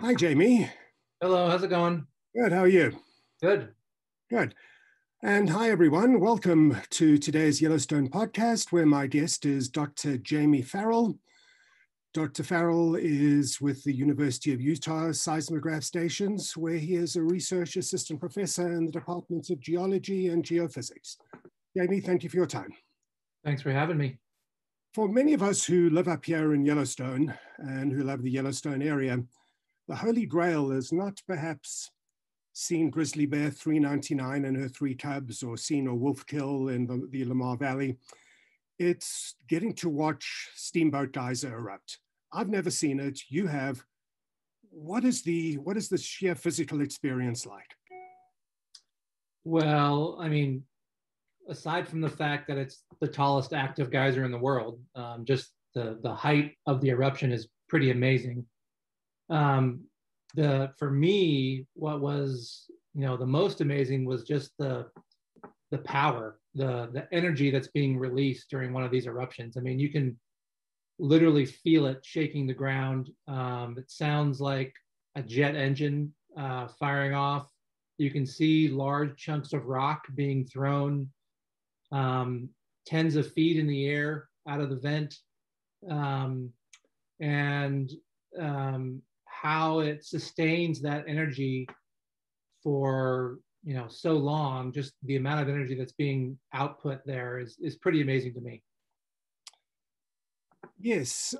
Hi, Jamie. Hello, how's it going? Good. How are you? Good. Good. And hi, everyone. Welcome to today's Yellowstone podcast, where my guest is Dr. Jamie Farrell. Dr. Farrell is with the University of Utah Seismograph Stations, where he is a research assistant professor in the Departments of Geology and Geophysics. Jamie, thank you for your time. Thanks for having me. For many of us who live up here in Yellowstone and who love the Yellowstone area, the Holy Grail is not perhaps seen grizzly bear 399 and her three cubs or seen a wolf kill in the, the Lamar Valley. It's getting to watch Steamboat Geyser erupt. I've never seen it. You have. What is the what is the sheer physical experience like? Well, I mean, aside from the fact that it's the tallest active geyser in the world, um, just the the height of the eruption is pretty amazing um, the for me what was you know the most amazing was just the the power the the energy that's being released during one of these eruptions. I mean you can literally feel it shaking the ground. Um, it sounds like a jet engine uh, firing off. You can see large chunks of rock being thrown um, tens of feet in the air out of the vent. Um, and um, how it sustains that energy for you know so long just the amount of energy that's being output there is is pretty amazing to me. Yes.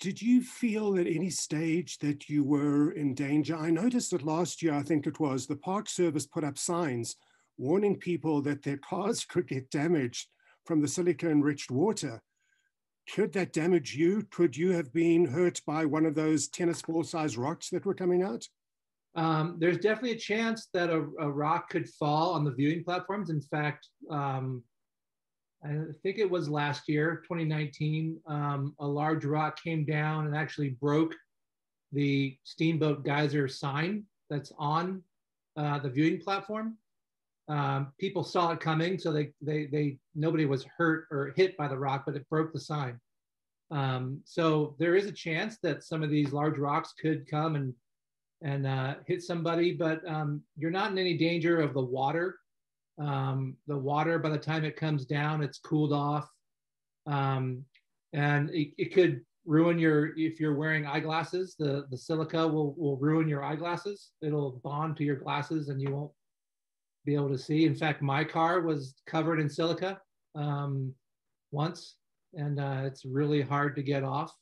Did you feel at any stage that you were in danger? I noticed that last year i think it was the park service put up signs warning people that their cars could get damaged from the silica enriched water could that damage you? Could you have been hurt by one of those tennis ball sized rocks that were coming out? Um, there's definitely a chance that a, a, rock could fall on the viewing platforms. In fact, um, I think it was last year, 2019, um, a large rock came down and actually broke the Steamboat Geyser sign that's on uh, the viewing platform. Um, people saw it coming, so they, they, they, nobody was hurt or hit by the rock, but it broke the sign. Um, so there is a chance that some of these large rocks could come and, and uh, hit somebody, but um, you're not in any danger of the water. Um, the water, by the time it comes down, it's cooled off. Um, and it, it could ruin your, if you're wearing eyeglasses, the, the silica will, will ruin your eyeglasses. It'll bond to your glasses and you won't be able to see. In fact, my car was covered in silica um, once, and uh, it's really hard to get off.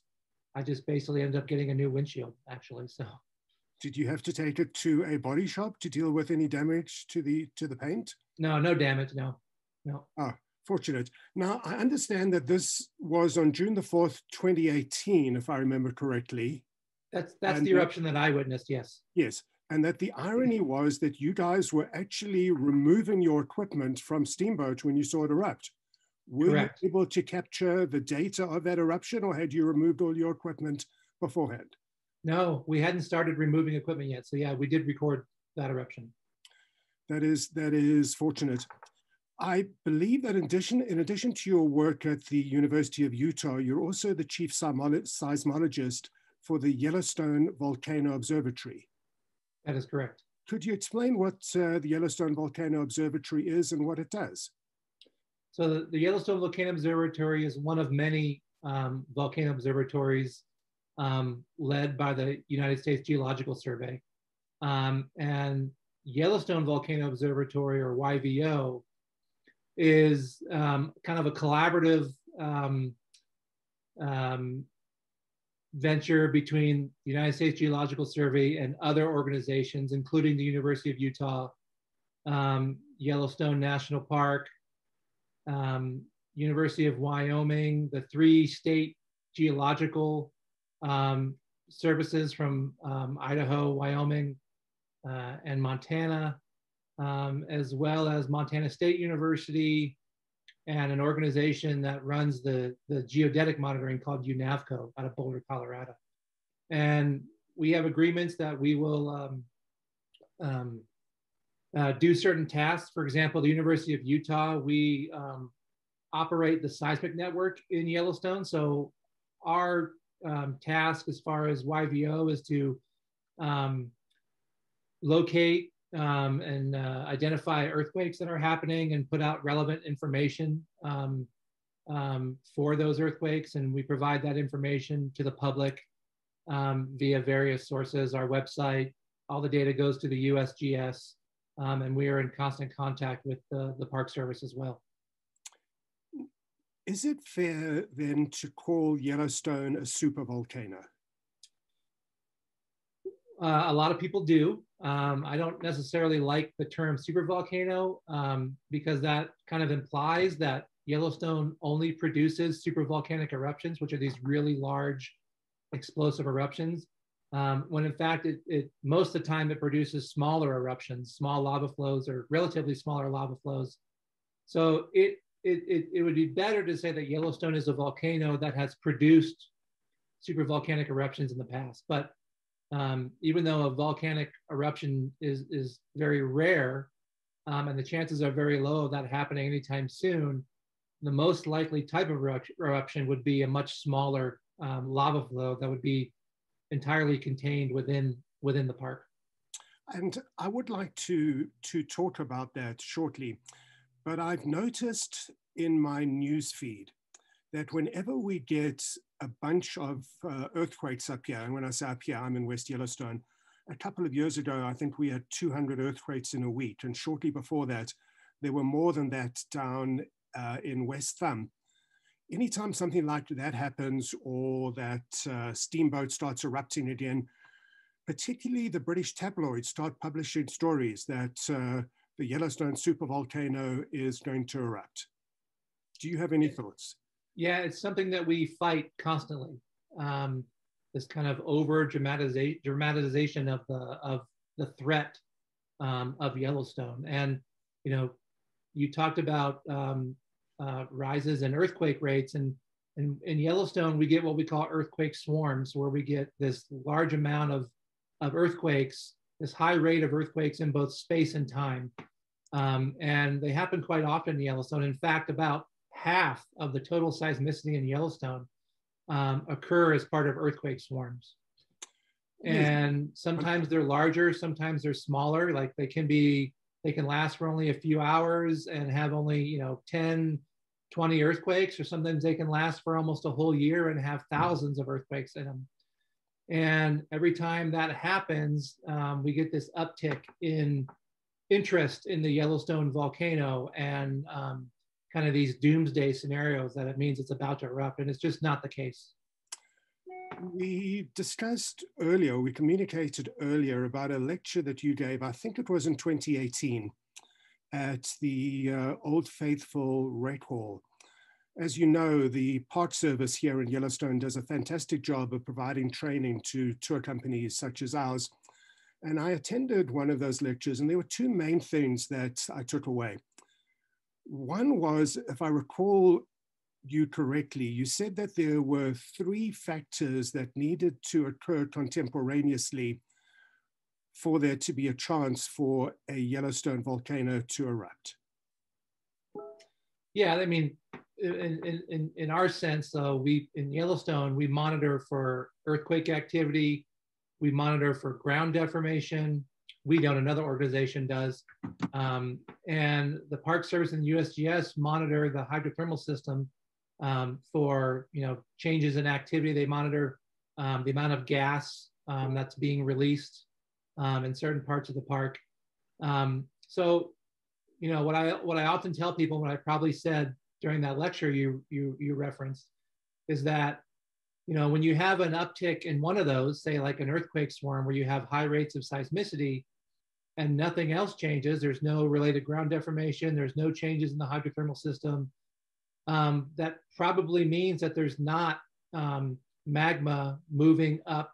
I just basically ended up getting a new windshield, actually. So, did you have to take it to a body shop to deal with any damage to the to the paint? No, no damage. No, no. Ah, fortunate. Now I understand that this was on June the fourth, twenty eighteen, if I remember correctly. That's that's and the eruption that I witnessed. Yes. Yes and that the irony was that you guys were actually removing your equipment from Steamboat when you saw it erupt. Were Correct. you able to capture the data of that eruption, or had you removed all your equipment beforehand? No, we hadn't started removing equipment yet. So yeah, we did record that eruption. That is that is fortunate. I believe that in addition, in addition to your work at the University of Utah, you're also the chief seismologist for the Yellowstone Volcano Observatory. That is correct. Could you explain what uh, the Yellowstone Volcano Observatory is and what it does? So the, the Yellowstone Volcano Observatory is one of many um, volcano observatories um, led by the United States Geological Survey. Um, and Yellowstone Volcano Observatory, or YVO, is um, kind of a collaborative um, um, venture between the United States Geological Survey and other organizations, including the University of Utah, um, Yellowstone National Park, um, University of Wyoming, the three state geological um, services from um, Idaho, Wyoming, uh, and Montana, um, as well as Montana State University, and an organization that runs the, the geodetic monitoring called UNAVCO out of Boulder, Colorado. And we have agreements that we will um, um, uh, do certain tasks. For example, the University of Utah, we um, operate the seismic network in Yellowstone. So our um, task as far as YVO is to um, locate um, and uh, identify earthquakes that are happening and put out relevant information um, um, for those earthquakes. And we provide that information to the public um, via various sources, our website. All the data goes to the USGS, um, and we are in constant contact with the, the Park Service as well. Is it fair then to call Yellowstone a supervolcano? Uh, a lot of people do. Um, I don't necessarily like the term supervolcano um, because that kind of implies that Yellowstone only produces supervolcanic eruptions, which are these really large explosive eruptions. Um, when in fact, it, it, most of the time it produces smaller eruptions, small lava flows or relatively smaller lava flows. So it, it, it, it would be better to say that Yellowstone is a volcano that has produced supervolcanic eruptions in the past. But um, even though a volcanic eruption is, is very rare um, and the chances are very low of that happening anytime soon, the most likely type of eruption would be a much smaller um, lava flow that would be entirely contained within within the park. And I would like to to talk about that shortly, but I've noticed in my news feed that whenever we get a bunch of uh, earthquakes up here, and when I say up here, I'm in West Yellowstone. A couple of years ago, I think we had 200 earthquakes in a week, and shortly before that, there were more than that down uh, in West Thumb anytime something like that happens or that uh, steamboat starts erupting again, particularly the British tabloids start publishing stories that uh, the Yellowstone supervolcano is going to erupt. Do you have any thoughts? Yeah, it's something that we fight constantly. Um, this kind of over dramatization of the of the threat um, of Yellowstone, and you know, you talked about um, uh, rises in earthquake rates. And, and in Yellowstone, we get what we call earthquake swarms, where we get this large amount of, of earthquakes, this high rate of earthquakes in both space and time. Um, and they happen quite often in Yellowstone. In fact, about half of the total seismicity in Yellowstone um, occur as part of earthquake swarms. And sometimes they're larger, sometimes they're smaller. Like they can be they can last for only a few hours and have only, you know, 10, 20 earthquakes, or sometimes they can last for almost a whole year and have thousands of earthquakes in them. And every time that happens, um, we get this uptick in interest in the Yellowstone volcano and um, kind of these doomsday scenarios that it means it's about to erupt. And it's just not the case we discussed earlier, we communicated earlier about a lecture that you gave, I think it was in 2018, at the uh, Old Faithful Rec Hall. As you know, the Park Service here in Yellowstone does a fantastic job of providing training to tour companies such as ours. And I attended one of those lectures, and there were two main things that I took away. One was, if I recall you correctly. You said that there were three factors that needed to occur contemporaneously for there to be a chance for a Yellowstone volcano to erupt. Yeah, I mean, in, in, in our sense, though, we in Yellowstone, we monitor for earthquake activity, we monitor for ground deformation. We don't, another organization does. Um, and the Park Service and USGS monitor the hydrothermal system um, for you know changes in activity. They monitor um, the amount of gas um, that's being released um, in certain parts of the park. Um, so, you know what I what I often tell people, what I probably said during that lecture you you you referenced, is that you know when you have an uptick in one of those, say like an earthquake swarm, where you have high rates of seismicity, and nothing else changes. There's no related ground deformation. There's no changes in the hydrothermal system um, that probably means that there's not um, magma moving up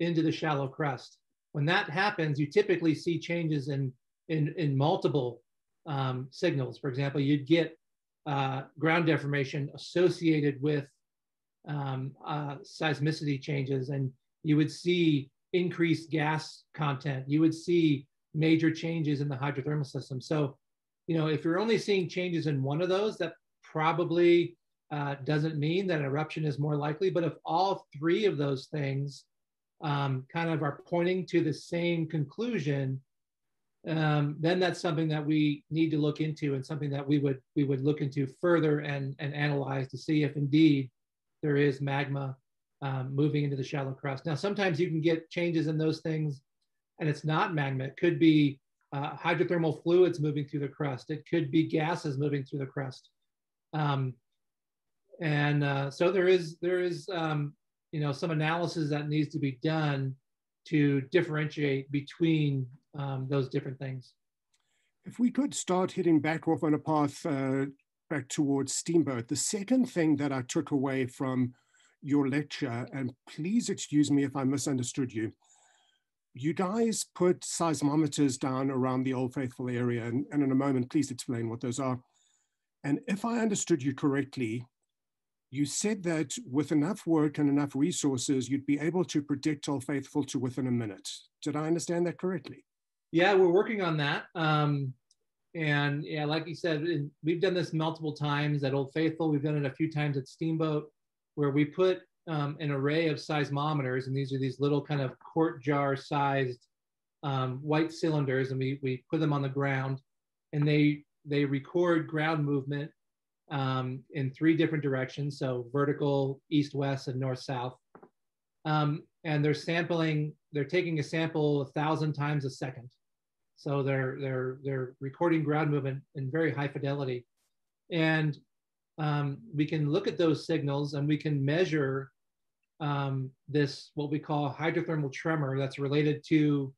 into the shallow crust. When that happens, you typically see changes in, in, in multiple um, signals. For example, you'd get uh, ground deformation associated with um, uh, seismicity changes, and you would see increased gas content. You would see major changes in the hydrothermal system. So, you know, if you're only seeing changes in one of those, that probably uh, doesn't mean that an eruption is more likely. But if all three of those things um, kind of are pointing to the same conclusion, um, then that's something that we need to look into and something that we would we would look into further and, and analyze to see if indeed there is magma um, moving into the shallow crust. Now, sometimes you can get changes in those things and it's not magma. It could be uh, hydrothermal fluids moving through the crust. It could be gases moving through the crust. Um, and uh, so there is, there is um, you know, some analysis that needs to be done to differentiate between um, those different things. If we could start heading back off on a path uh, back towards Steamboat, the second thing that I took away from your lecture, and please excuse me if I misunderstood you, you guys put seismometers down around the Old Faithful area, and, and in a moment, please explain what those are. And if I understood you correctly, you said that with enough work and enough resources, you'd be able to predict Old Faithful to within a minute. Did I understand that correctly? Yeah, we're working on that. Um, and yeah, like you said, we've done this multiple times at Old Faithful. We've done it a few times at Steamboat, where we put um, an array of seismometers, and these are these little kind of quart jar sized um, white cylinders, and we, we put them on the ground, and they they record ground movement um, in three different directions, so vertical, east, west, and north, south. Um, and they're sampling, they're taking a sample a thousand times a second. So they're, they're, they're recording ground movement in very high fidelity. And um, we can look at those signals and we can measure um, this, what we call hydrothermal tremor that's related to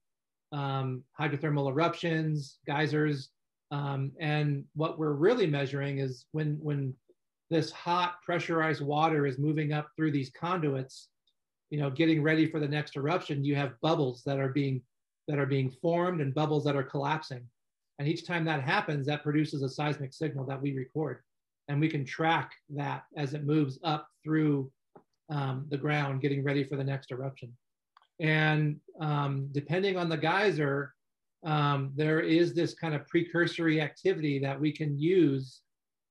um, hydrothermal eruptions, geysers, um, and what we're really measuring is when, when this hot pressurized water is moving up through these conduits, you know, getting ready for the next eruption, you have bubbles that are being that are being formed and bubbles that are collapsing. And each time that happens, that produces a seismic signal that we record. And we can track that as it moves up through um, the ground, getting ready for the next eruption. And um, depending on the geyser, um, there is this kind of precursory activity that we can use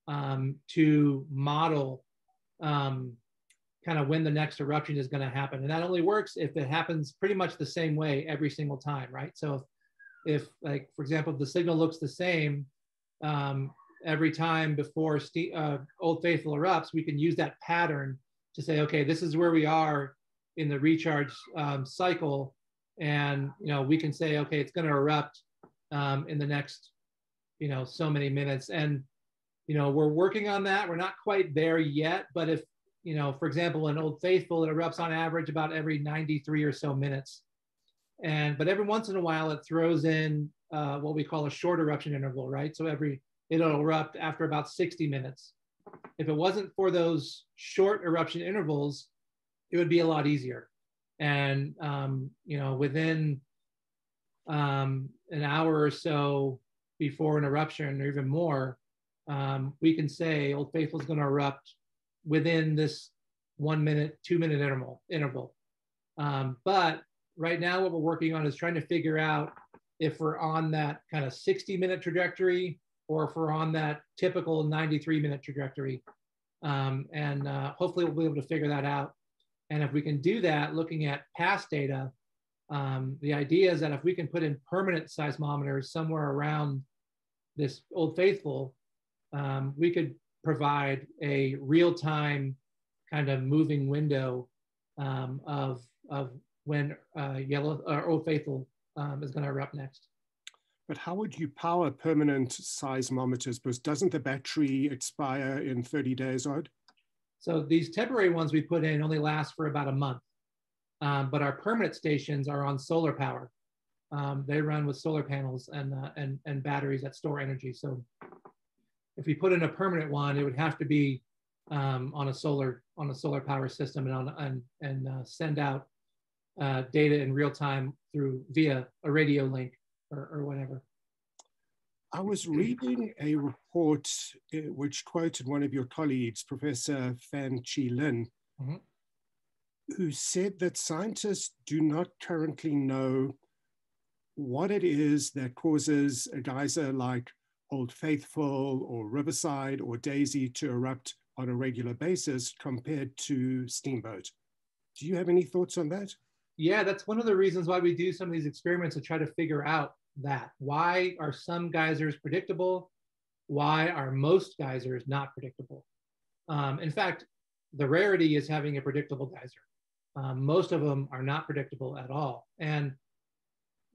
um, to model um, kind of when the next eruption is going to happen. And that only works if it happens pretty much the same way every single time, right? So if, if like, for example, the signal looks the same um, every time before uh, Old Faithful erupts, we can use that pattern to say, okay, this is where we are in the recharge um, cycle. And you know we can say okay it's going to erupt um, in the next you know so many minutes. And you know we're working on that. We're not quite there yet. But if you know for example in old faithful it erupts on average about every 93 or so minutes. And but every once in a while it throws in uh, what we call a short eruption interval right? So every it'll erupt after about 60 minutes if it wasn't for those short eruption intervals it would be a lot easier. And um, you know within um, an hour or so before an eruption or even more um, we can say old faithful is going to erupt within this one minute two minute interval interval. Um, but right now what we're working on is trying to figure out if we're on that kind of 60 minute trajectory or if we're on that typical 93 minute trajectory um, and uh, hopefully we'll be able to figure that out and if we can do that, looking at past data, um, the idea is that if we can put in permanent seismometers somewhere around this Old Faithful, um, we could provide a real-time kind of moving window um, of, of when uh, yellow or Old Faithful um, is going to erupt next. But how would you power permanent seismometers? Because doesn't the battery expire in 30 days odd? So these temporary ones we put in only last for about a month, um, but our permanent stations are on solar power. Um, they run with solar panels and, uh, and, and batteries that store energy. So if we put in a permanent one, it would have to be um, on a solar on a solar power system and on and and uh, send out uh, data in real time through via a radio link or, or whatever. I was reading a report uh, which quoted one of your colleagues, Professor Fan-Chieh Lin, mm-hmm. who said that scientists do not currently know what it is that causes a geyser like Old Faithful or Riverside or Daisy to erupt on a regular basis compared to Steamboat. Do you have any thoughts on that? Yeah, that's one of the reasons why we do some of these experiments to try to figure out that. Why are some geysers predictable? Why are most geysers not predictable? Um, in fact, the rarity is having a predictable geyser. Um, most of them are not predictable at all. And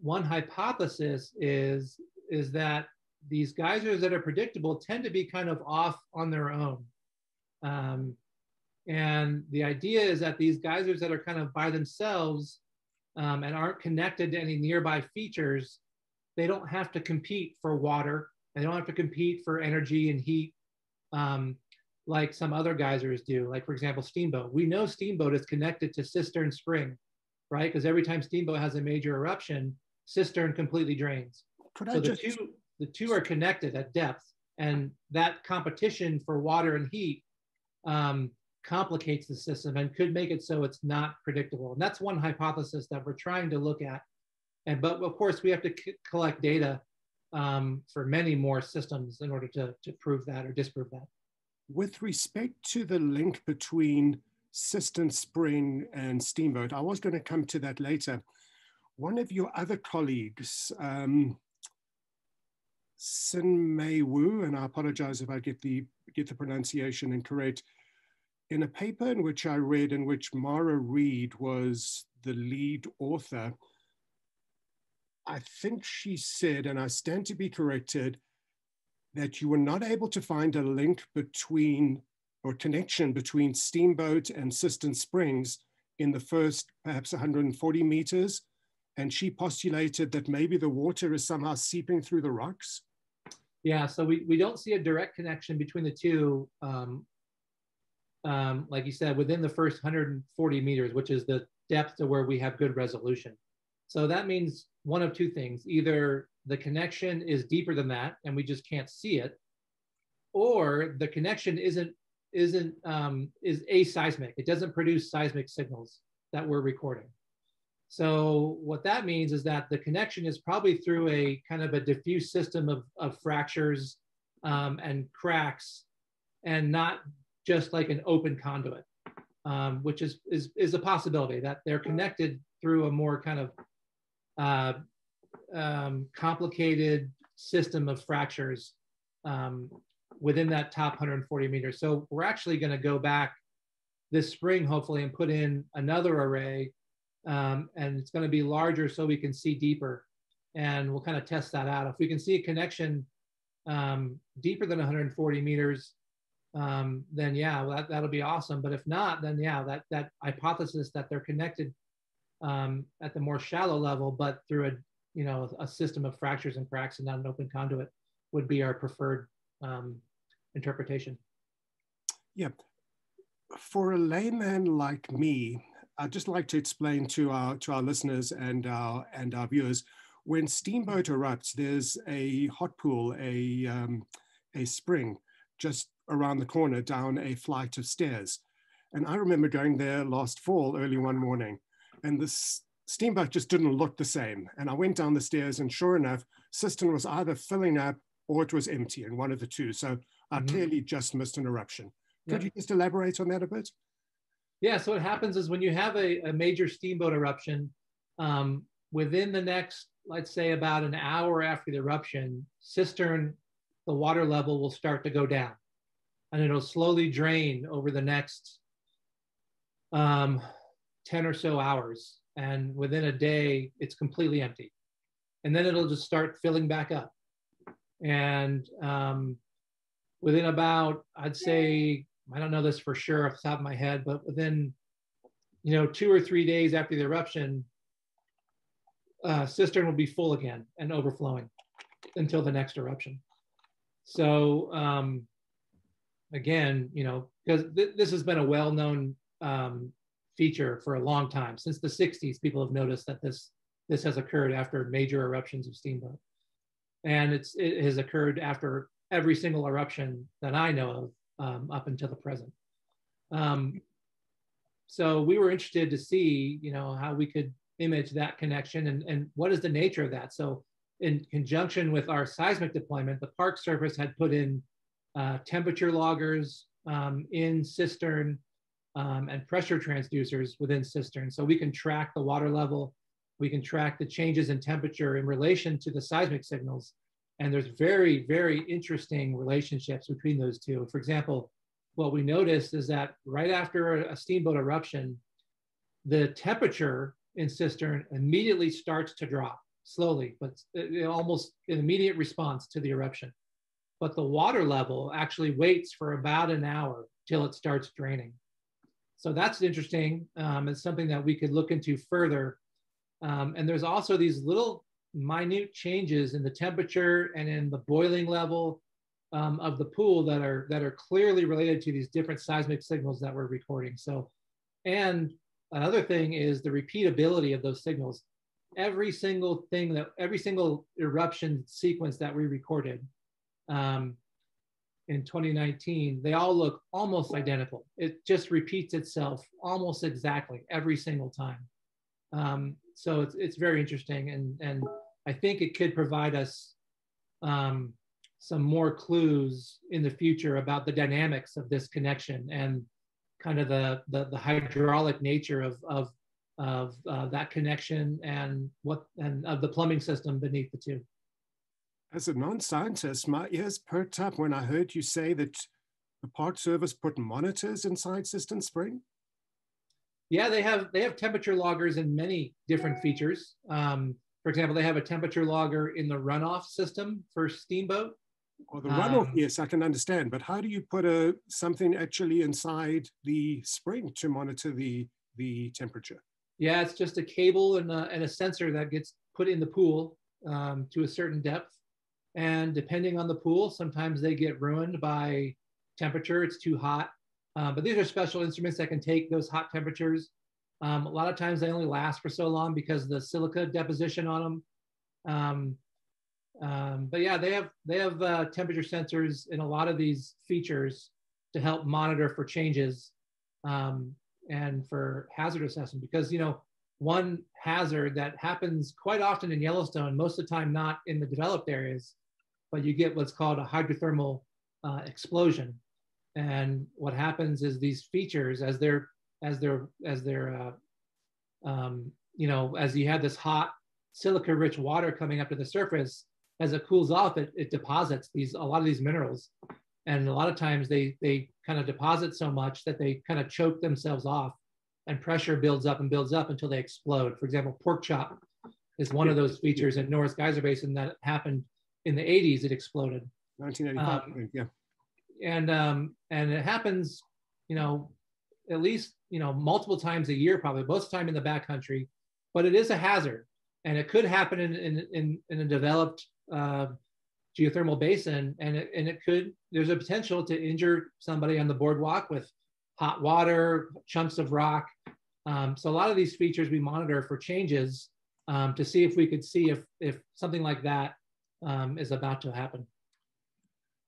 one hypothesis is, is that these geysers that are predictable tend to be kind of off on their own. Um, and the idea is that these geysers that are kind of by themselves um, and aren't connected to any nearby features, they don't have to compete for water. They don't have to compete for energy and heat um, like some other geysers do. Like for example, Steamboat. We know Steamboat is connected to Cistern Spring, right? Because every time Steamboat has a major eruption, Cistern completely drains. Could so I the just... two the two are connected at depth, and that competition for water and heat um, complicates the system and could make it so it's not predictable. And that's one hypothesis that we're trying to look at. And but of course, we have to collect data um, for many more systems in order to, to prove that or disprove that. With respect to the link between Cistern Spring and Steamboat, I was going to come to that later. One of your other colleagues, um, Sin Mei Wu, and I apologize if I get the get the pronunciation incorrect. In a paper in which I read, in which Mara Reed was the lead author, I think she said, and I stand to be corrected, that you were not able to find a link between or connection between Steamboat and Cistern Springs in the first perhaps 140 meters. And she postulated that maybe the water is somehow seeping through the rocks. Yeah, so we, we don't see a direct connection between the two, um, um, like you said, within the first 140 meters, which is the depth to where we have good resolution. So that means one of two things. Either the connection is deeper than that and we just can't see it, or the connection isn't isn't um, is aseismic. It doesn't produce seismic signals that we're recording. So what that means is that the connection is probably through a kind of a diffuse system of, of fractures um, and cracks and not just like an open conduit, um, which is, is, is a possibility that they're connected through a more kind of uh, um, complicated system of fractures um, within that top 140 meters. So we're actually gonna go back this spring, hopefully, and put in another array um, and it's going to be larger so we can see deeper. And we'll kind of test that out. If we can see a connection um, deeper than 140 meters, um, then yeah, well, that, that'll be awesome. But if not, then yeah, that, that hypothesis that they're connected um, at the more shallow level, but through a, you know, a system of fractures and cracks and not an open conduit would be our preferred um, interpretation. Yeah. For a layman like me, I'd just like to explain to our to our listeners and our and our viewers when steamboat erupts, there's a hot pool, a um, a spring just around the corner down a flight of stairs. And I remember going there last fall, early one morning, and this steamboat just didn't look the same. And I went down the stairs, and sure enough, Cistern was either filling up or it was empty, and one of the two. So I mm-hmm. clearly just missed an eruption. Could yeah. you just elaborate on that a bit? Yeah, so what happens is when you have a, a major steamboat eruption, um, within the next, let's say about an hour after the eruption, Cistern, the water level will start to go down and it'll slowly drain over the next um, 10 or so hours. And within a day, it's completely empty. And then it'll just start filling back up. And um, within about, I'd say, I don't know this for sure off the top of my head, but within, you know, two or three days after the eruption, uh, cistern will be full again and overflowing until the next eruption. So um, again, you know, because th this has been a well-known um, feature for a long time. Since the 60s, people have noticed that this this has occurred after major eruptions of steamboat, and it's it has occurred after every single eruption that I know of um, up until the present. Um, so we were interested to see, you know, how we could image that connection and, and what is the nature of that. So in conjunction with our seismic deployment, the Park Service had put in uh, temperature loggers um, in Cistern um, and pressure transducers within cisterns. So we can track the water level, we can track the changes in temperature in relation to the seismic signals. And there's very, very interesting relationships between those two. For example, what we noticed is that right after a steamboat eruption, the temperature in cistern immediately starts to drop slowly, but almost an immediate response to the eruption. But the water level actually waits for about an hour till it starts draining. So that's interesting. Um, it's something that we could look into further. Um, and there's also these little minute changes in the temperature and in the boiling level um, of the pool that are that are clearly related to these different seismic signals that we're recording. So, and another thing is the repeatability of those signals. Every single thing that every single eruption sequence that we recorded um, in 2019, they all look almost identical. It just repeats itself almost exactly every single time. Um, so it's, it's very interesting. And, and I think it could provide us um, some more clues in the future about the dynamics of this connection and kind of the, the, the hydraulic nature of, of, of uh, that connection and what and of the plumbing system beneath the two. As a non-scientist, my ears perked up when I heard you say that the Park Service put monitors inside Cistern Spring. Yeah, they have they have temperature loggers in many different features. Um, for example, they have a temperature logger in the runoff system for Steamboat. Or the runoff, um, yes, I can understand. But how do you put a something actually inside the spring to monitor the the temperature? Yeah, it's just a cable and a, and a sensor that gets put in the pool um, to a certain depth. And depending on the pool, sometimes they get ruined by temperature. It's too hot. Uh, but these are special instruments that can take those hot temperatures. Um, a lot of times they only last for so long because the silica deposition on them. Um, um, but yeah, they have they have uh, temperature sensors in a lot of these features to help monitor for changes um, and for hazard assessment. Because you know, one hazard that happens quite often in Yellowstone, most of the time not in the developed areas, but you get what's called a hydrothermal uh, explosion. And what happens is these features, as they're as they're as they're uh, um, you know, as you have this hot silica-rich water coming up to the surface, as it cools off, it, it deposits these a lot of these minerals. And a lot of times they they kind of deposit so much that they kind of choke themselves off and pressure builds up and builds up until they explode. For example, Porkchop is one of those features in Norris Geyser Basin that happened in the 80s, it exploded. 1985, um, yeah. And um, and it happens, you know, at least you know multiple times a year, probably most of the time in the backcountry, but it is a hazard, and it could happen in in in, in a developed uh, geothermal basin, and it, and it could there's a potential to injure somebody on the boardwalk with hot water, chunks of rock. Um, so a lot of these features we monitor for changes um, to see if we could see if if something like that um, is about to happen.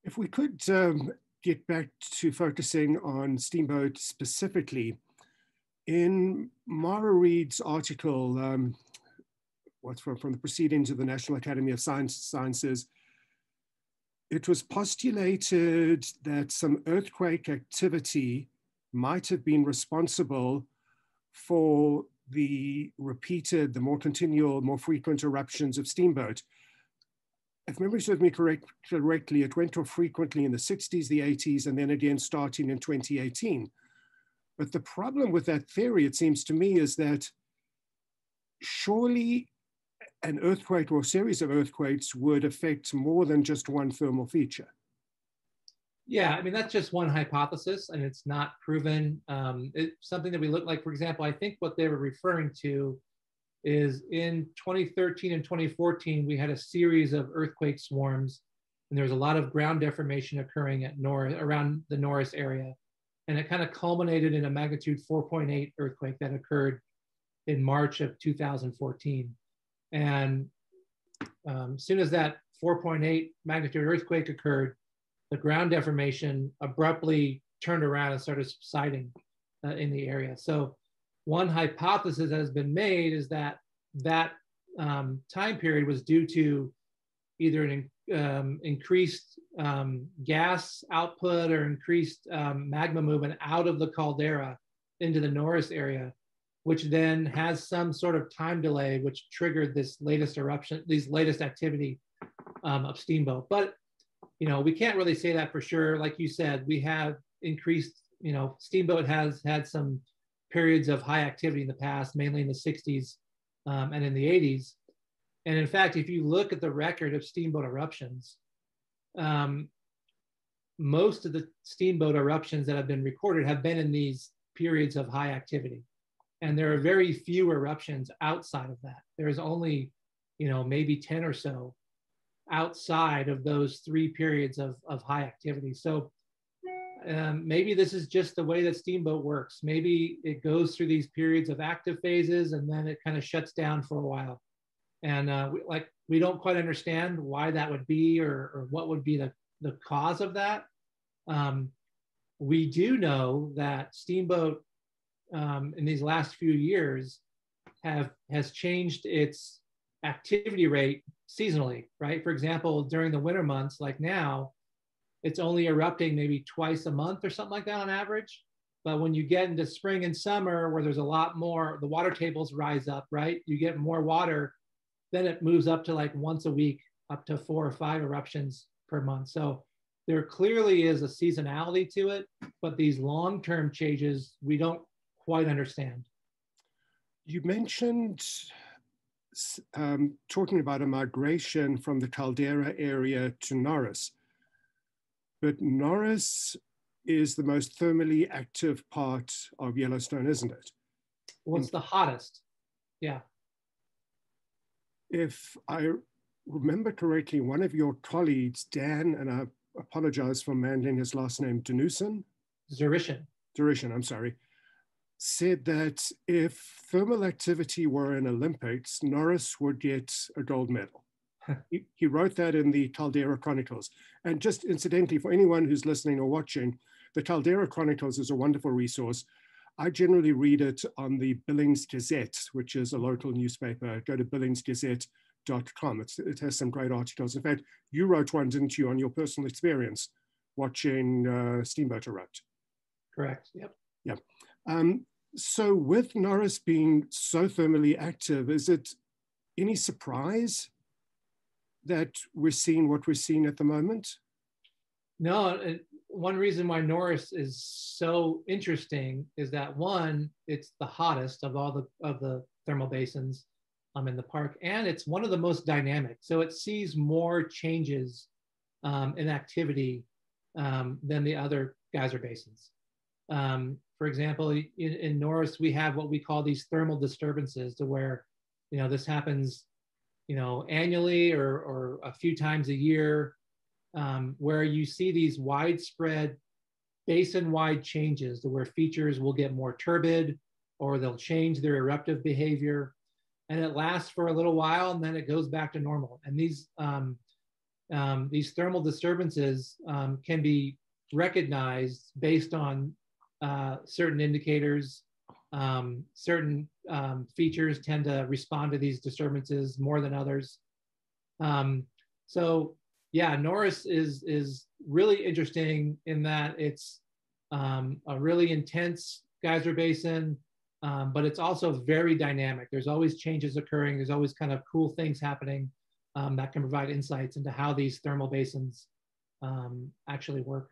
If we could um, get back to focusing on Steamboat specifically, in Mara Reed's article, um, what's from, from the Proceedings of the National Academy of Science, Sciences, it was postulated that some earthquake activity might have been responsible for the repeated, the more continual, more frequent eruptions of Steamboat. If memory serves me correct, correctly, it went off frequently in the 60s, the 80s, and then again starting in 2018. But the problem with that theory, it seems to me, is that surely an earthquake or series of earthquakes would affect more than just one thermal feature. Yeah, I mean, that's just one hypothesis and it's not proven. Um, it's something that we look like, for example, I think what they were referring to is in 2013 and 2014, we had a series of earthquake swarms and there was a lot of ground deformation occurring at Nor- around the Norris area. And it kind of culminated in a magnitude 4.8 earthquake that occurred in March of 2014. And um, as soon as that 4.8 magnitude earthquake occurred, the ground deformation abruptly turned around and started subsiding uh, in the area. So one hypothesis that has been made is that that um, time period was due to either an um, increased um, gas output or increased um, magma movement out of the caldera into the Norris area, which then has some sort of time delay, which triggered this latest eruption, these latest activity um, of Steamboat. But you know, we can't really say that for sure. Like you said, we have increased. You know, Steamboat has had some periods of high activity in the past, mainly in the 60s um, and in the 80s. And in fact, if you look at the record of steamboat eruptions, um, most of the steamboat eruptions that have been recorded have been in these periods of high activity. And there are very few eruptions outside of that. There's only, you know, maybe 10 or so outside of those three periods of, of high activity. So um, maybe this is just the way that Steamboat works. Maybe it goes through these periods of active phases and then it kind of shuts down for a while. And uh, we, like we don't quite understand why that would be or, or what would be the, the cause of that. Um, we do know that Steamboat um, in these last few years have has changed its activity rate seasonally, right? For example, during the winter months, like now, it's only erupting maybe twice a month or something like that on average. But when you get into spring and summer, where there's a lot more, the water tables rise up, right? You get more water, then it moves up to like once a week, up to four or five eruptions per month. So there clearly is a seasonality to it, but these long term changes, we don't quite understand. You mentioned um, talking about a migration from the Caldera area to Norris. But Norris is the most thermally active part of Yellowstone, isn't it? What's it's the hottest? Yeah. If I remember correctly, one of your colleagues, Dan, and I apologize for manding his last name, Danusin? Dzurisin. Dzurisin, I'm sorry, said that if thermal activity were in Olympics, Norris would get a gold medal he, he, wrote that in the Caldera Chronicles. And just incidentally, for anyone who's listening or watching, the Caldera Chronicles is a wonderful resource. I generally read it on the Billings Gazette, which is a local newspaper. Go to billingsgazette.com. It's, it has some great articles. In fact, you wrote one, didn't you, on your personal experience watching uh, Steamboat erupt? Correct. Yep. Yeah. Um, so, with Norris being so thermally active, is it any surprise that we're seeing what we're seeing at the moment? No, one reason why Norris is so interesting is that one, it's the hottest of all the of the thermal basins um, in the park, and it's one of the most dynamic. So it sees more changes um, in activity um, than the other geyser basins. Um, for example, in, in Norris, we have what we call these thermal disturbances, to where you know this happens you know, annually or, or a few times a year, um, where you see these widespread basin-wide changes to where features will get more turbid or they'll change their eruptive behavior. And it lasts for a little while and then it goes back to normal. And these, um, um, these thermal disturbances um, can be recognized based on uh, certain indicators um, certain um, features tend to respond to these disturbances more than others. Um, so yeah, Norris is, is really interesting in that it's um, a really intense geyser basin, um, but it's also very dynamic. There's always changes occurring. There's always kind of cool things happening um, that can provide insights into how these thermal basins actually work.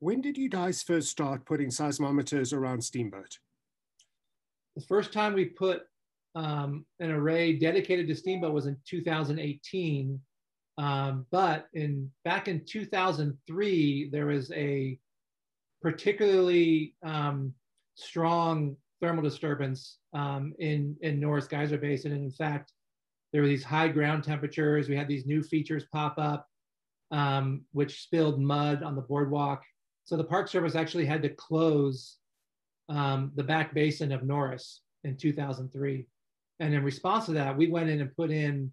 When did you guys first start putting seismometers around Steamboat? The first time we put um, an array dedicated to Steamboat was in 2018. Um, but in back in 2003, there was a particularly um, strong thermal disturbance um, in, in Norris Geyser Basin. And in fact, there were these high ground temperatures. We had these new features pop up, um, which spilled mud on the boardwalk. So the Park Service actually had to close um, the back basin of Norris in 2003. And in response to that, we went in and put in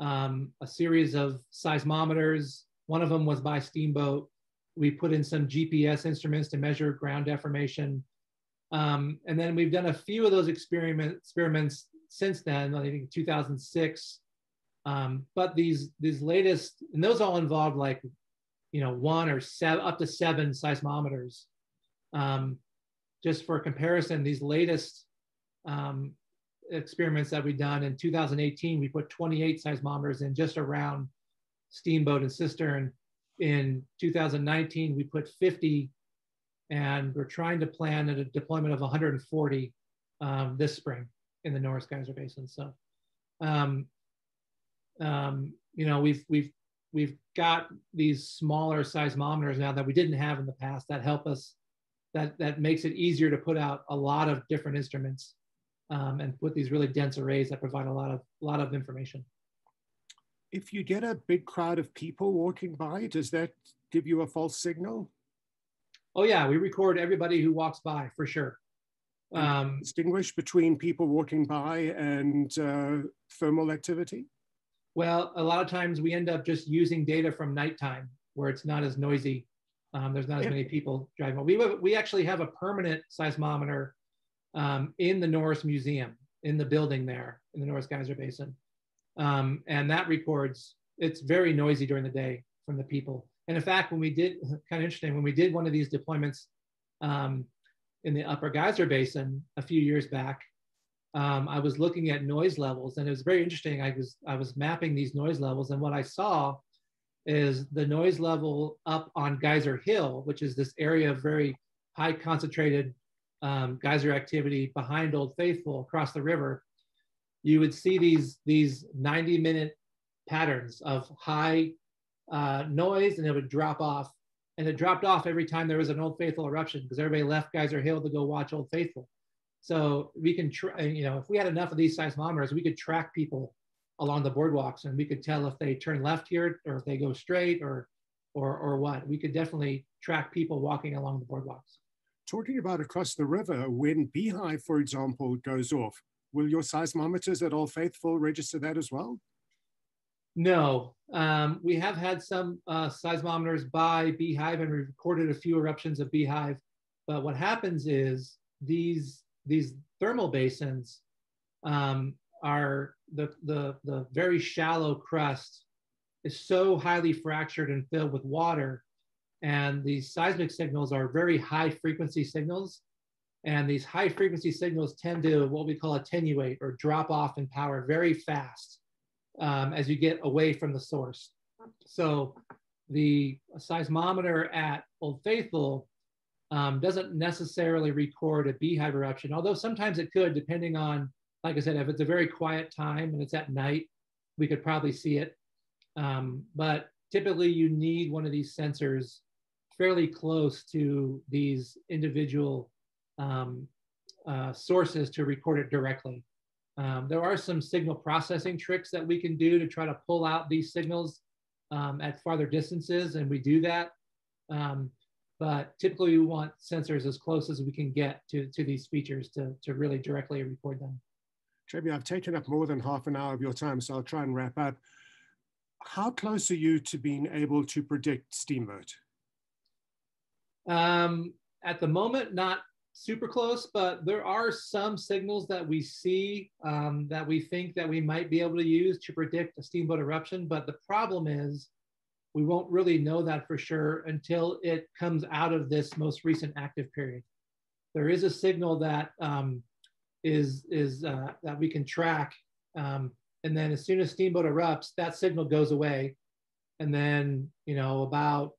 um, a series of seismometers. One of them was by Steamboat. We put in some GPS instruments to measure ground deformation. Um, and then we've done a few of those experiment, experiments since then, I think 2006. Um, but these, these latest, and those all involved like, you know, one or seven, up to seven seismometers. Um, just for comparison, these latest um, experiments that we've done in 2018, we put 28 seismometers in just around Steamboat and Cistern. In 2019, we put 50, and we're trying to plan a deployment of 140 um, this spring in the Norris Geyser Basin. So, um, um, you know, we've we've we've got these smaller seismometers now that we didn't have in the past that help us. That that makes it easier to put out a lot of different instruments um, and put these really dense arrays that provide a lot of a lot of information. If you get a big crowd of people walking by, does that give you a false signal? Oh yeah, we record everybody who walks by for sure. Um, distinguish between people walking by and uh, thermal activity? Well, a lot of times we end up just using data from nighttime where it's not as noisy. Um, there's not as many people driving. We, we actually have a permanent seismometer um, in the Norris Museum, in the building there in the Norris Geyser Basin. Um, and that records, it's very noisy during the day from the people. And in fact, when we did, kind of interesting, when we did one of these deployments um, in the Upper Geyser Basin a few years back, um, I was looking at noise levels, and it was very interesting. I was I was mapping these noise levels, and what I saw is the noise level up on Geyser Hill, which is this area of very high concentrated um, geyser activity behind Old Faithful across the river. You would see these these 90 minute patterns of high uh, noise, and it would drop off. And it dropped off every time there was an Old Faithful eruption because everybody left Geyser Hill to go watch Old Faithful. So we can, try, you know, if we had enough of these seismometers, we could track people along the boardwalks and we could tell if they turn left here or if they go straight or, or, or what. We could definitely track people walking along the boardwalks. Talking about across the river, when Beehive, for example, goes off, will your seismometers at Old Faithful register that as well? No, um, we have had some uh, seismometers by Beehive and we recorded a few eruptions of Beehive. But what happens is these these thermal basins um, are the, the, the very shallow crust is so highly fractured and filled with water. And these seismic signals are very high frequency signals. And these high frequency signals tend to what we call attenuate or drop off in power very fast um, as you get away from the source. So the seismometer at Old Faithful um, doesn't necessarily record a beehive eruption, although sometimes it could, depending on, like I said, if it's a very quiet time and it's at night, we could probably see it. Um, but typically you need one of these sensors fairly close to these individual um, uh, sources to record it directly. Um, there are some signal processing tricks that we can do to try to pull out these signals um, at farther distances, and we do that. Um, but typically we want sensors as close as we can get to, to these features to, to really directly record them. Trebi, I've taken up more than half an hour of your time, so I'll try and wrap up. How close are you to being able to predict Steamboat? Um, at the moment, not super close, but there are some signals that we see um, that we think that we might be able to use to predict a steamboat eruption. But the problem is we won't really know that for sure until it comes out of this most recent active period. There is a signal that um, is is uh, that we can track, um, and then as soon as Steamboat erupts, that signal goes away, and then you know about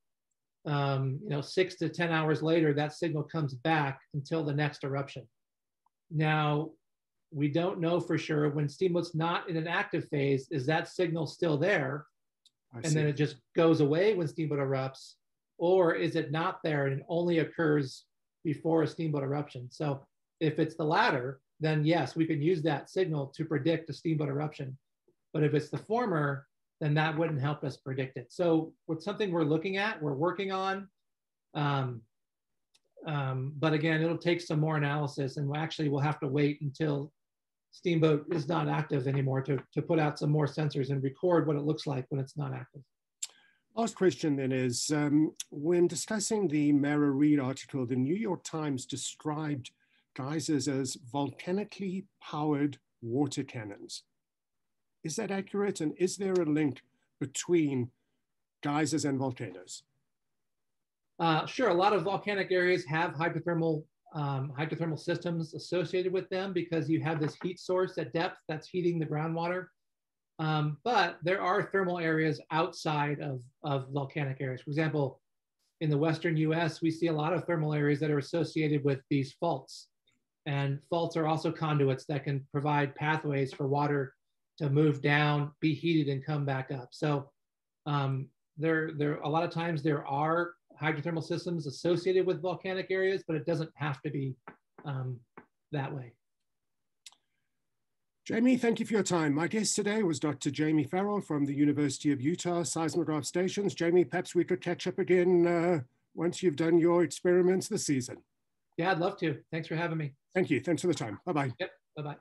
um, you know six to ten hours later, that signal comes back until the next eruption. Now we don't know for sure when Steamboat's not in an active phase, is that signal still there? and then it just goes away when steamboat erupts, or is it not there and it only occurs before a steamboat eruption? So if it's the latter, then yes, we can use that signal to predict a steamboat eruption. But if it's the former, then that wouldn't help us predict it. So it's something we're looking at, we're working on. Um, um, but again, it'll take some more analysis and we actually we'll have to wait until Steamboat is not active anymore to, to put out some more sensors and record what it looks like when it's not active. Last question then is, um, when discussing the Mara Reed article, the New York Times described geysers as volcanically powered water cannons. Is that accurate? And is there a link between geysers and volcanoes? Uh, sure, a lot of volcanic areas have hydrothermal um, hydrothermal systems associated with them because you have this heat source at depth that's heating the groundwater. Um, but there are thermal areas outside of, of volcanic areas. For example, in the Western US, we see a lot of thermal areas that are associated with these faults. And faults are also conduits that can provide pathways for water to move down, be heated, and come back up. So um, there, there, a lot of times there are hydrothermal systems associated with volcanic areas, but it doesn't have to be um, that way. Jamie, thank you for your time. My guest today was Dr. Jamie Farrell from the University of Utah Seismograph Stations. Jamie, perhaps we could catch up again uh, once you've done your experiments this season. Yeah, I'd love to. Thanks for having me. Thank you. Thanks for the time. Bye-bye. Yep. Bye-bye.